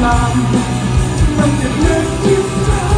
làm. Mình được lên chiếc xe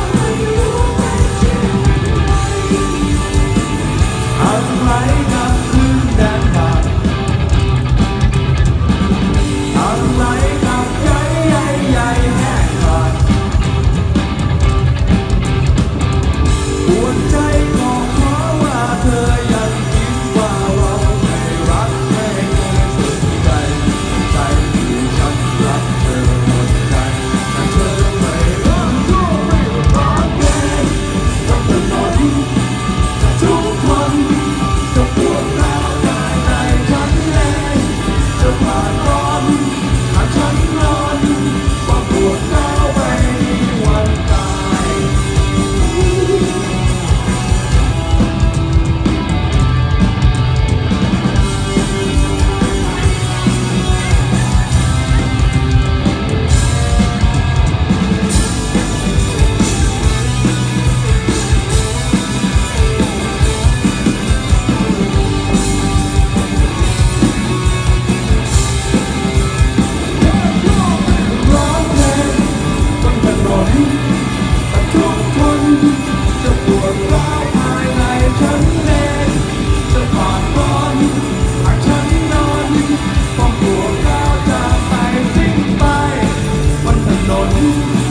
you.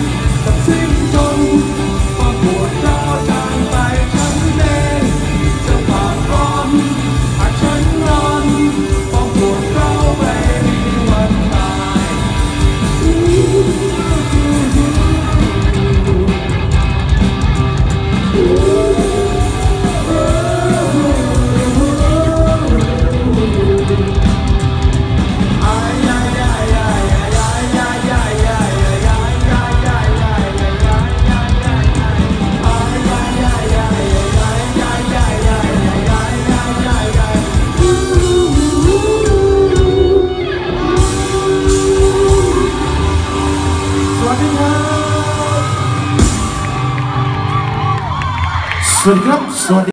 Sodyum, sodyum.